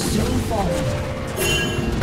soon fall.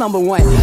Number one.